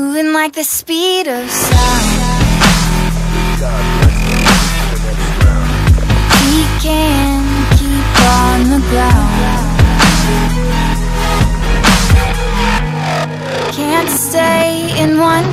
Moving like the speed of sound. We can keep on the ground. Can't stay in one